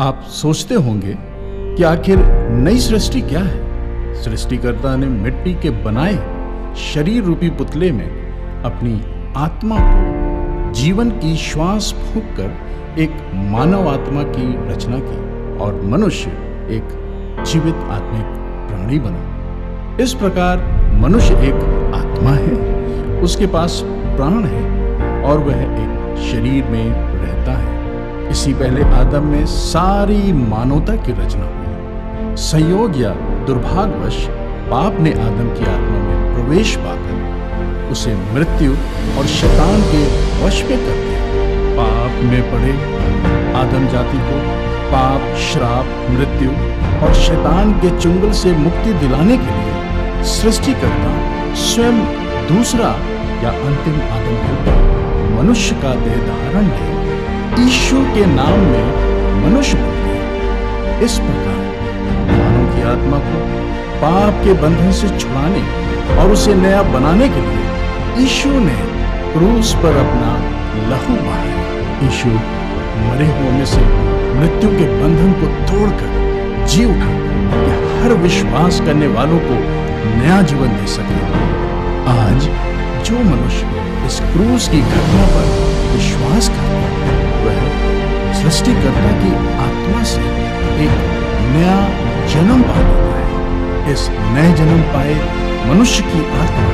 आप सोचते होंगे कि आखिर नई सृष्टि क्या है? सृष्टिकर्ता ने मिट्टी के बनाए शरीर रूपी पुतले में अपनी आत्मा को जीवन की श्वास फूंक कर एक मानव आत्मा की रचना की और मनुष्य एक जीवित आत्मिक प्राणी बना। इस प्रकार मनुष्य एक आत्मा है, उसके पास प्राण है और वह एक शरीर में इसी पहले आदम में सारी मानवता की रचना हुई। संयोग या दुर्भाग्यवश पाप ने आदम की आत्मा में प्रवेश पाकर उसे मृत्यु और शैतान के वश में कर दिया। पाप में पड़े आदम जाति को पाप, श्राप, मृत्यु और शैतान के चुंगल से मुक्ति दिलाने के लिए सृष्टिकर्ता स्वयं दूसरा या अंतिम आदम मनुष्य का देह धारण ले ईश्वर के नाम में मनुष्य बन गया। इस प्रकार मानव की आत्मा को पाप के बंधन से छुड़ाने और उसे नया बनाने के लिए ईश्वर ने क्रूस पर अपना लहू बहाया। ईशु मरे हुए में से मृत्यु के बंधन को तोड़कर जी उठा हर विश्वास करने वालों को नया जीवन दे सके। आज जो मनुष्य इस क्रूस की घटना पर विश्वास करता है सृष्टिकर्ता की आत्मा से एक नया जन्म पा लेता है। इस नए जन्म पाए मनुष्य की आत्मा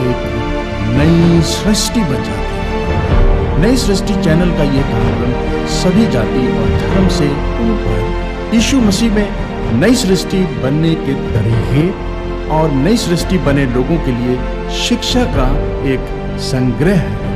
एक नई सृष्टि बन जाती है। नई सृष्टि चैनल का यह कार्यक्रम सभी जाति और धर्म से ऊपर यीशु मसीह में नई सृष्टि बनने के तरीके और नई सृष्टि बने लोगों के लिए शिक्षा का एक संग्रह है।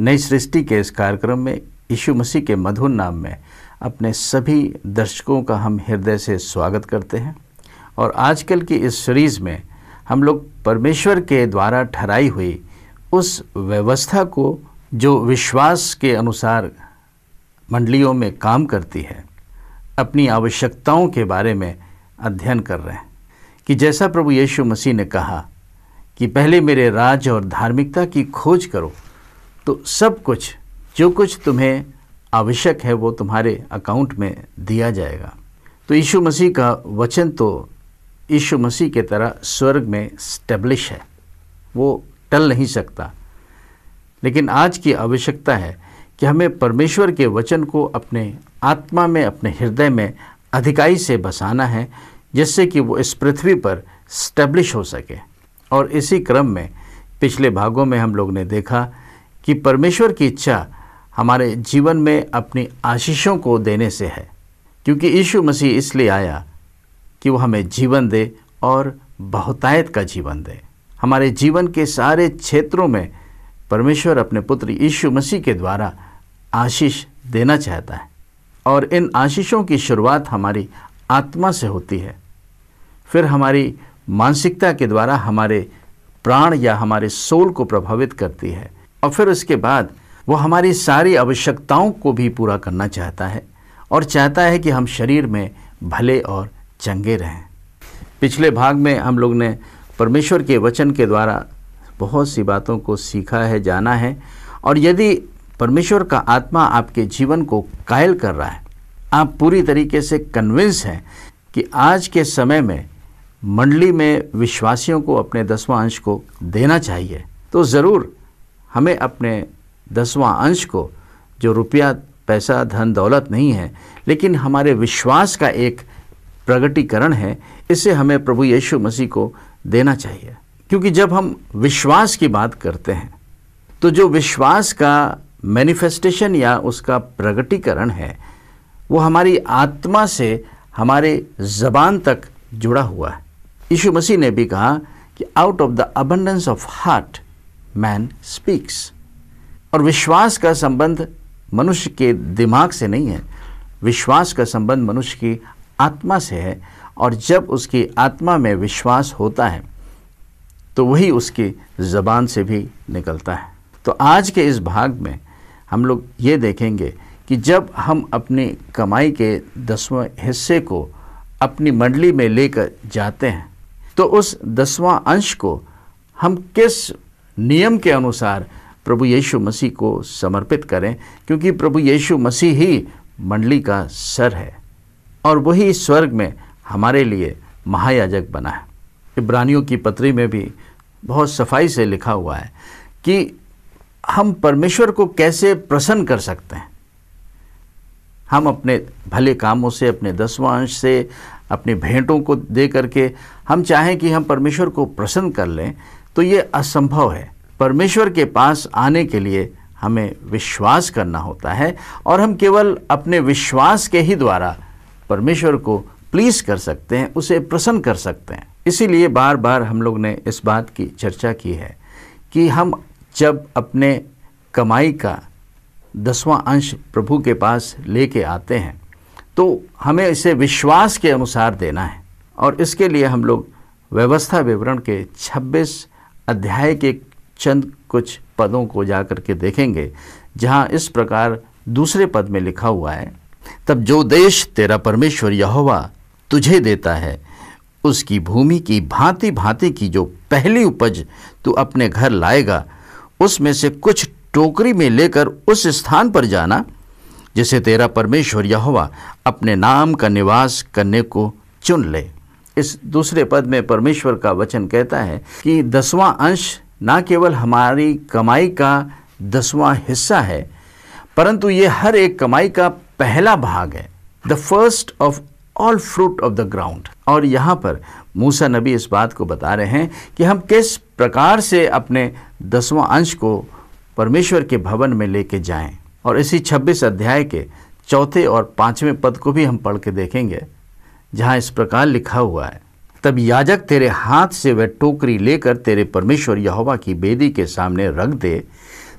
नई सृष्टि के इस कार्यक्रम में, यीशु मसीह के मधुर नाम में अपने सभी दर्शकों का हम हृदय से स्वागत करते हैं। और आजकल की इस सीरीज़ में हम लोग परमेश्वर के द्वारा ठहराई हुई उस व्यवस्था को जो विश्वास के अनुसार मंडलियों में काम करती है, अपनी आवश्यकताओं के बारे में अध्ययन कर रहे हैं। कि जैसा प्रभु यीशु मसीह ने कहा कि पहले मेरे राज और धार्मिकता की खोज करो तो सब कुछ, जो कुछ तुम्हें आवश्यक है, वो तुम्हारे अकाउंट में दिया जाएगा। तो यीशु मसीह का वचन तो यीशु मसीह के तरह स्वर्ग में स्टेब्लिश है। वो टल नहीं सकता। लेकिन आज की आवश्यकता है कि हमें परमेश्वर के वचन को अपने आत्मा में, अपने हृदय में अधिकाई से बसाना है, जिससे कि वो इस पृथ्वी पर स्टेब्लिश हो सके। और इसी क्रम में पिछले भागों में हम लोग ने देखा कि परमेश्वर की इच्छा हमारे जीवन में अपनी आशीषों को देने से है, क्योंकि यीशु मसीह इसलिए आया कि वो हमें जीवन दे और बहुतायत का जीवन दे। हमारे जीवन के सारे क्षेत्रों में परमेश्वर अपने पुत्र यीशु मसीह के द्वारा आशीष देना चाहता है और इन आशीषों की शुरुआत हमारी आत्मा से होती है। फिर हमारी मानसिकता के द्वारा हमारे प्राण या हमारे सोल को प्रभावित करती है। और फिर उसके बाद वो हमारी सारी आवश्यकताओं को भी पूरा करना चाहता है और चाहता है कि हम शरीर में भले और चंगे रहें। पिछले भाग में हम लोग ने परमेश्वर के वचन के द्वारा बहुत सी बातों को सीखा है, जाना है और यदि परमेश्वर का आत्मा आपके जीवन को कायल कर रहा है, आप पूरी तरीके से कन्विंस हैं कि आज के समय में मंडली में विश्वासियों को अपने दसवां अंश को देना चाहिए तो ज़रूर हमें अपने दसवां अंश को, जो रुपया, पैसा, धन, दौलत नहीं है, लेकिन हमारे विश्वास का एक प्रगटीकरण है इसे हमें प्रभु यीशु मसीह को देना चाहिए। क्योंकि जब हम विश्वास की बात करते हैं तो जो विश्वास का मैनिफेस्टेशन या उसका प्रगटीकरण है, वो हमारी आत्मा से हमारे ज़बान तक जुड़ा हुआ है। यीशु मसीह ने भी कहा कि out of the abundance of heart man speaks और विश्वास का संबंध मनुष्य के दिमाग से नहीं है। विश्वास का संबंध मनुष्य की आत्मा से है। और जब उसकी आत्मा में विश्वास होता है तो वही उसकी ज़बान से भी निकलता है। तो आज के इस भाग में हम लोग ये देखेंगे कि जब हम अपनी कमाई के दसवें हिस्से को अपनी मंडली में लेकर जाते हैं तो उस दसवां अंश को हम किस नियम के अनुसार प्रभु यीशु मसीह को समर्पित करें, क्योंकि प्रभु यीशु मसीह ही मंडली का सर है और वही स्वर्ग में हमारे लिए महायाजक बना है। इब्रानियों की पत्री में भी बहुत सफ़ाई से लिखा हुआ है कि हम परमेश्वर को कैसे प्रसन्न कर सकते हैं। हम अपने भले कामों से, अपने दसवांश से, अपनी भेंटों को दे करके हम चाहें कि हम परमेश्वर को प्रसन्न कर लें तो ये असंभव है। परमेश्वर के पास आने के लिए हमें विश्वास करना होता है और हम केवल अपने विश्वास के ही द्वारा परमेश्वर को प्लीज़ कर सकते हैं, उसे प्रसन्न कर सकते हैं। इसीलिए बार बार हम लोग ने इस बात की चर्चा की है कि हम जब अपने कमाई का दसवां अंश प्रभु के पास लेके आते हैं तो हमें इसे विश्वास के अनुसार देना है और इसके लिए हम लोग व्यवस्था विवरण के 26 अध्याय के चंद कुछ पदों को जा कर के देखेंगे, जहाँ इस प्रकार दूसरे पद में लिखा हुआ है, तब जो देश तेरा परमेश्वर यहोवा तुझे देता है, उसकी भूमि की भांति भांति की जो पहली उपज तू अपने घर लाएगा, उसमें से कुछ टोकरी में लेकर उस स्थान पर जाना, जिसे तेरा परमेश्वर यहोवा अपने नाम का निवास करने को चुन ले। इस दूसरे पद में परमेश्वर का वचन कहता है कि दसवां अंश ना केवल हमारी कमाई का दसवां हिस्सा है, परंतु ये हर एक कमाई का पहला भाग है। The first of all fruit of the ground और यहाँ पर मूसा नबी इस बात को बता रहे हैं कि हम किस प्रकार से अपने दसवां अंश को परमेश्वर के भवन में लेके जाएँ। और इसी 26 अध्याय के चौथे और पाँचवें पद को भी हम पढ़ के देखेंगे। जहाँ इस प्रकार लिखा हुआ है, तब याजक तेरे हाथ से वह टोकरी लेकर तेरे परमेश्वर यहोवा की बेदी के सामने रख दे।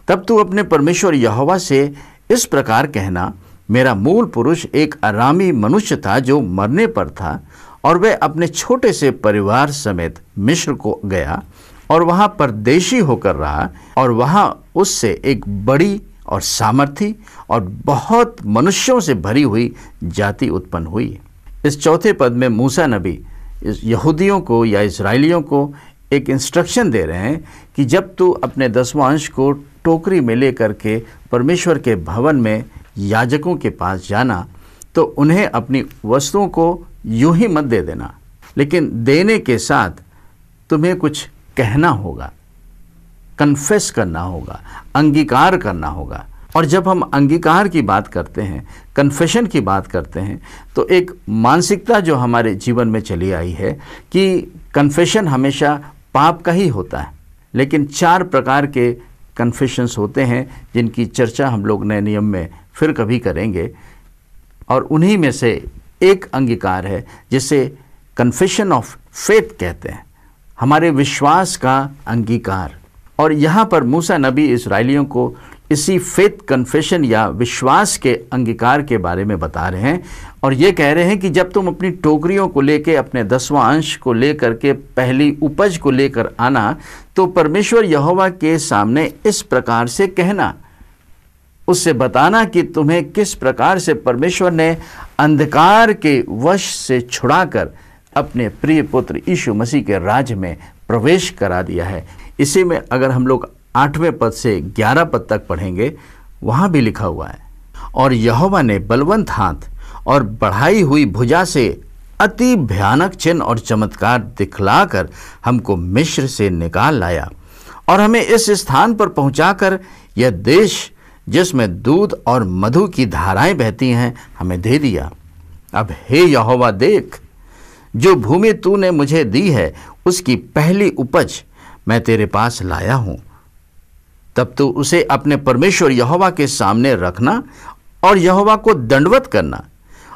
तब तू अपने परमेश्वर यहोवा से इस प्रकार कहना, मेरा मूल पुरुष एक आरामी मनुष्य था जो मरने पर था, और वह अपने छोटे से परिवार समेत मिश्र को गया, और वहाँ परदेशी होकर रहा, और वहाँ उससे एक बड़ी और सामर्थी और बहुत मनुष्यों से भरी हुई जाति उत्पन्न हुई। इस चौथे पद में मूसा नबी यहूदियों को या इसराइलियों को एक इंस्ट्रक्शन दे रहे हैं कि जब तू अपने दसवां अंश को टोकरी में ले करके परमेश्वर के भवन में याजकों के पास जाना तो उन्हें अपनी वस्तुओं को यूँ ही मत दे देना, लेकिन देने के साथ तुम्हें कुछ कहना होगा कन्फेस करना होगा, अंगीकार करना होगा। और जब हम अंगीकार की बात करते हैं कन्फेशन की बात करते हैं तो एक मानसिकता जो हमारे जीवन में चली आई है कि कन्फेशन हमेशा पाप का ही होता है। लेकिन चार प्रकार के कन्फेशंस होते हैं जिनकी चर्चा हम लोग नए नियम में फिर कभी करेंगे। और उन्हीं में से एक अंगीकार है, जिसे कन्फेशन ऑफ़ फेथ कहते हैं। हमारे विश्वास का अंगीकार। और यहाँ पर मूसा नबी इसराइलियों को इसी फेथ कन्फेशन या विश्वास के अंगीकार के बारे में बता रहे हैं और ये कह रहे हैं कि जब तुम अपनी टोकरियों को लेकर अपने दसवां अंश को लेकर के, पहली उपज को लेकर आना तो परमेश्वर यहोवा के सामने इस प्रकार से कहना। उससे बताना कि तुम्हें किस प्रकार से परमेश्वर ने अंधकार के वश से छुड़ाकर अपने प्रिय पुत्र यीशु मसीह के राज्य में प्रवेश करा दिया है। इसी में अगर हम लोग आठवें पद से ग्यारह पद तक पढ़ेंगे, वहाँ भी लिखा हुआ है, और यहोवा ने बलवंत हाथ और बढ़ाई हुई भुजा से अति भयानक चिन्ह और चमत्कार दिखलाकर हमको मिश्र से निकाल लाया और हमें इस स्थान पर पहुंचाकर यह देश, जिसमें दूध और मधु की धाराएँ बहती हैं, हमें दे दिया। अब हे यहोवा, देख, जो भूमि तूने मुझे दी है, उसकी पहली उपज मैं तेरे पास लाया हूँ। तब तो उसे अपने परमेश्वर यहोवा के सामने रखना और यहोवा को दंडवत करना।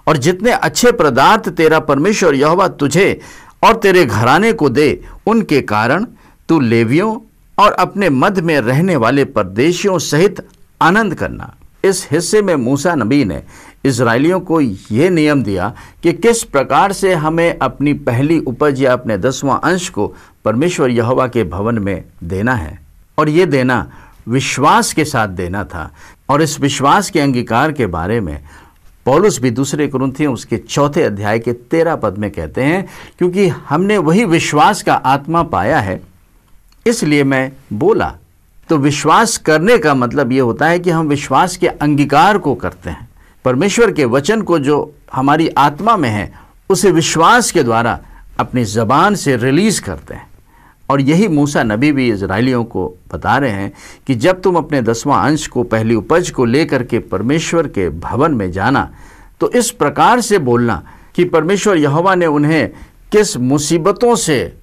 और जितने अच्छे पदार्थ तेरा परमेश्वर यहोवा तुझे और तेरे घराने को दे, उनके कारण तू लेवियों और अपने मध्य में रहने वाले परदेशियों सहित आनंद करना। इस हिस्से में मूसा नबी ने इसराइलियों को ये नियम दिया कि किस प्रकार से हमें अपनी पहली उपज या अपने दसवां अंश को परमेश्वर यहोवा के भवन में देना है। और ये देना विश्वास के साथ देना था। और इस विश्वास के अंगीकार के बारे में पौलुस भी दूसरे क्रंथियों उसके चौथे अध्याय के तेरह पद में कहते हैं, क्योंकि हमने वही विश्वास का आत्मा पाया है, इसलिए मैं बोला। तो विश्वास करने का मतलब ये होता है कि हम विश्वास के अंगीकार को करते हैं। परमेश्वर के वचन को जो हमारी आत्मा में है, उसे विश्वास के द्वारा अपनी ज़बान से रिलीज़ करते हैं। और यही मूसा नबी भी इसराइलियों को बता रहे हैं कि जब तुम अपने दसवां अंश को, पहली उपज को लेकर के परमेश्वर के भवन में जाना तो इस प्रकार से बोलना कि परमेश्वर यहोवा ने उन्हें किस मुसीबतों से,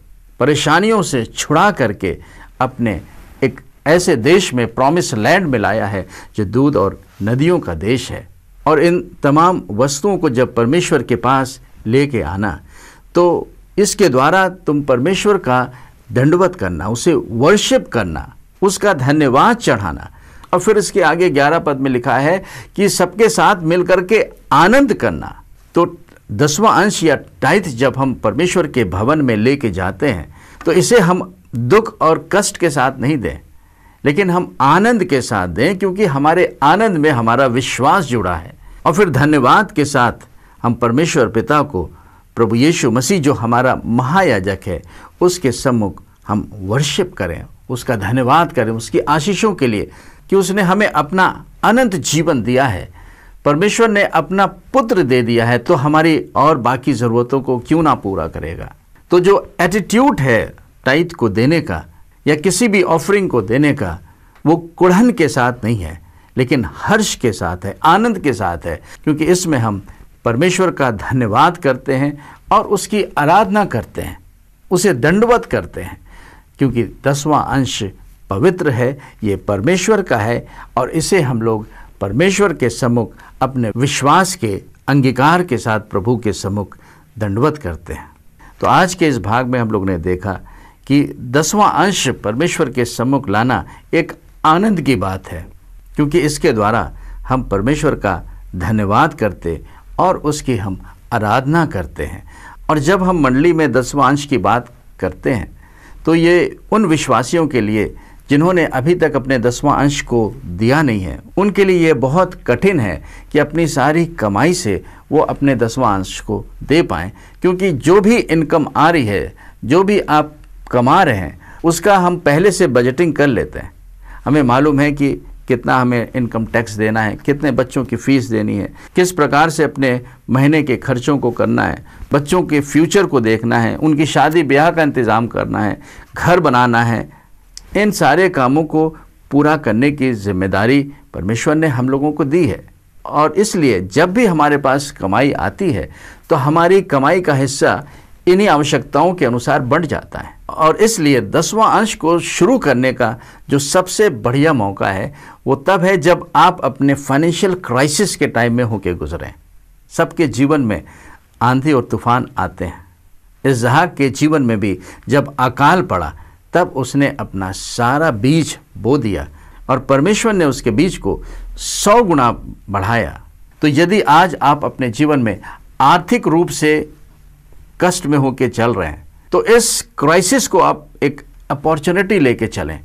परेशानियों से छुड़ा करके अपने एक ऐसे देश में प्रॉमिस लैंड में लाया है, जो दूध और नदियों का देश है। और इन तमाम वस्तुओं को जब परमेश्वर के पास लेके आना तो इसके द्वारा तुम परमेश्वर का दंडवत करना, उसे वर्शिप करना, उसका धन्यवाद चढ़ाना। और फिर इसके आगे ग्यारह पद में लिखा है कि सबके साथ मिलकर के आनंद करना। तो दसवां अंश या टाइथ जब हम परमेश्वर के भवन में लेके जाते हैं तो इसे हम दुख और कष्ट के साथ नहीं दें, लेकिन हम आनंद के साथ दें, क्योंकि हमारे आनंद में हमारा विश्वास जुड़ा है। और फिर धन्यवाद के साथ हम परमेश्वर पिता को प्रभु यीशु मसीह जो हमारा महायाजक है, उसके सम्मुख हम वर्शिप करें, उसका धन्यवाद करें, उसकी आशीषों के लिए कि उसने हमें अपना अनंत जीवन दिया है। परमेश्वर ने अपना पुत्र दे दिया है तो हमारी और बाकी ज़रूरतों को क्यों ना पूरा करेगा? तो जो एटीट्यूड है टाइट को देने का या किसी भी ऑफरिंग को देने का, वो कुढ़न के साथ नहीं है, लेकिन हर्ष के साथ है, आनंद के साथ है, क्योंकि इसमें हम परमेश्वर का धन्यवाद करते हैं और उसकी आराधना करते हैं, उसे दंडवत करते हैं, क्योंकि दसवां अंश पवित्र है, ये परमेश्वर का है, और इसे हम लोग परमेश्वर के सम्मुख, अपने विश्वास के अंगीकार के साथ प्रभु के सम्मुख दंडवत करते हैं। तो आज के इस भाग में हम लोग ने देखा कि दसवां अंश परमेश्वर के सम्मुख लाना एक आनंद की बात है, क्योंकि इसके द्वारा हम परमेश्वर का धन्यवाद करते और उसकी हम आराधना करते हैं। और जब हम मंडली में दसवां अंश की बात करते हैं तो ये उन विश्वासियों के लिए जिन्होंने अभी तक अपने दसवां अंश को दिया नहीं है, उनके लिए ये बहुत कठिन है कि अपनी सारी कमाई से वो अपने दसवां अंश को दे पाएँ। क्योंकि जो भी इनकम आ रही है, जो भी आप कमा रहे हैं, उसका हम पहले से बजटिंग कर लेते हैं। हमें मालूम है कि कितना हमें इनकम टैक्स देना है, कितने बच्चों की फ़ीस देनी है, किस प्रकार से अपने महीने के खर्चों को करना है, बच्चों के फ्यूचर को देखना है, उनकी शादी ब्याह का इंतज़ाम करना है, घर बनाना है, इन सारे कामों को पूरा करने की ज़िम्मेदारी परमेश्वर ने हम लोगों को दी है। और इसलिए जब भी हमारे पास कमाई आती है तो हमारी कमाई का हिस्सा इन्हीं आवश्यकताओं के अनुसार बढ़ जाता है। और इसलिए दसवां अंश को शुरू करने का जो सबसे बढ़िया मौका है, वो तब है जब आप अपने फाइनेंशियल क्राइसिस के टाइम में होके गुजरें। सबके जीवन में आंधी और तूफ़ान आते हैं। इस जहाक के जीवन में भी जब अकाल पड़ा, तब उसने अपना सारा बीज बो दिया और परमेश्वर ने उसके बीज को सौ गुना बढ़ाया। तो यदि आज आप अपने जीवन में आर्थिक रूप से कष्ट में होकर चल रहे हैं। तो इस क्राइसिस को आप एक अपॉर्चुनिटी लेके चलें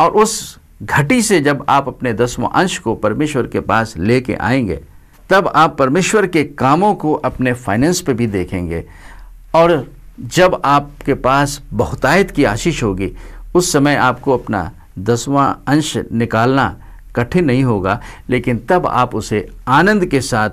और उस घटी से जब आप अपने दसवां अंश को परमेश्वर के पास लेके आएँगे, तब आप परमेश्वर के कामों को अपने फाइनेंस पे भी देखेंगे। और जब आपके पास बहुतायत की आशीष होगी, उस समय आपको अपना दसवां अंश निकालना कठिन नहीं होगा, लेकिन तब आप उसे आनंद के साथ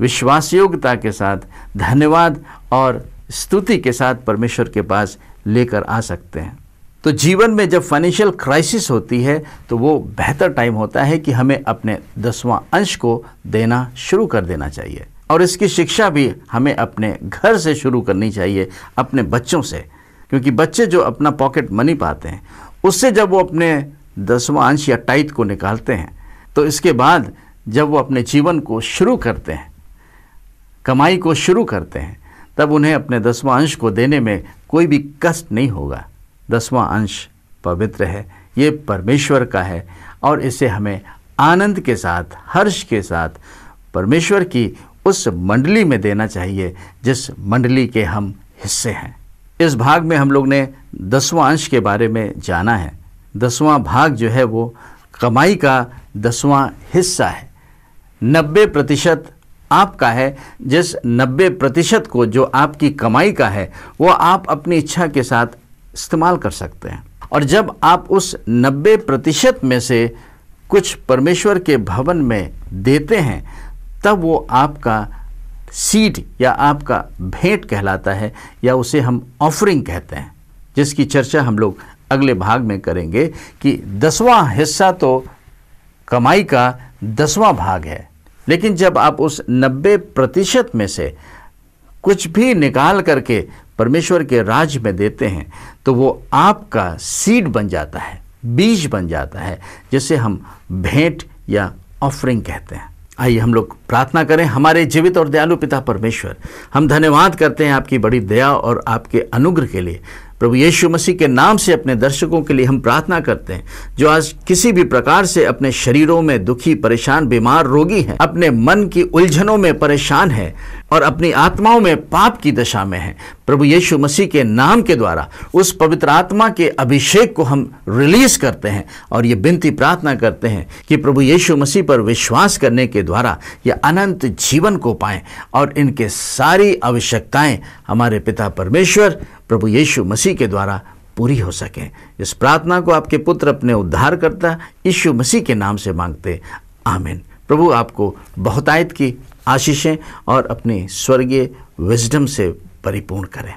विश्वास योग्यता के साथ, धन्यवाद और स्तुति के साथ परमेश्वर के पास लेकर आ सकते हैं। तो जीवन में जब फाइनेंशियल क्राइसिस होती है तो वो बेहतर टाइम होता है कि हमें अपने दसवां अंश को देना शुरू कर देना चाहिए। और इसकी शिक्षा भी हमें अपने घर से शुरू करनी चाहिए, अपने बच्चों से। क्योंकि बच्चे जो अपना पॉकेट मनी पाते हैं, उससे जब वो अपने दसवां अंश या टाइट को निकालते हैं तो इसके बाद जब वो अपने जीवन को शुरू करते हैं, कमाई को शुरू करते हैं तब उन्हें अपने दसवां अंश को देने में कोई भी कष्ट नहीं होगा। दसवां अंश पवित्र है, ये परमेश्वर का है और इसे हमें आनंद के साथ, हर्ष के साथ, परमेश्वर की उस मंडली में देना चाहिए, जिस मंडली के हम हिस्से हैं। इस भाग में हम लोग ने दसवां अंश के बारे में जाना है। दसवां भाग जो है वो कमाई का दसवां हिस्सा है। नब्बे प्रतिशत आपका है, जिस नब्बे प्रतिशत को जो आपकी कमाई का है, वो आप अपनी इच्छा के साथ इस्तेमाल कर सकते हैं। और जब आप उस नब्बे प्रतिशत में से कुछ परमेश्वर के भवन में देते हैं, तब वो आपका सीड या आपका भेंट कहलाता है, या उसे हम ऑफरिंग कहते हैं, जिसकी चर्चा हम लोग अगले भाग में करेंगे कि दसवां हिस्सा तो कमाई का दसवां भाग है। लेकिन जब आप उस नब्बे प्रतिशत में से कुछ भी निकाल करके परमेश्वर के राज में देते हैं तो वो आपका सीड बन जाता है, बीज बन जाता है, जिसे हम भेंट या ऑफरिंग कहते हैं। आइए हम लोग प्रार्थना करें, हमारे जीवित और दयालु पिता परमेश्वर, हम धन्यवाद करते हैं आपकी बड़ी दया और आपके अनुग्रह के लिए। प्रभु यीशु मसीह के नाम से अपने दर्शकों के लिए हम प्रार्थना करते हैं, जो आज किसी भी प्रकार से अपने शरीरों में दुखी, परेशान, बीमार रोगी हैं, अपने मन की उलझनों में परेशान है और अपनी आत्माओं में पाप की दशा में है। प्रभु यीशु मसीह के नाम के द्वारा उस पवित्र आत्मा के अभिषेक को हम रिलीज़ करते हैं और ये बिनती प्रार्थना करते हैं कि प्रभु यीशु मसीह पर विश्वास करने के द्वारा ये अनंत जीवन को पाएँ और इनके सारी आवश्यकताएँ हमारे पिता परमेश्वर प्रभु यीशु मसीह के द्वारा पूरी हो सकें। इस प्रार्थना को आपके पुत्र अपने उद्धार करता यीशु मसीह के नाम से मांगते। आमिन। प्रभु आपको बहुतायत की आशीषें और अपनी स्वर्गीय विजडम से परिपूर्ण करें।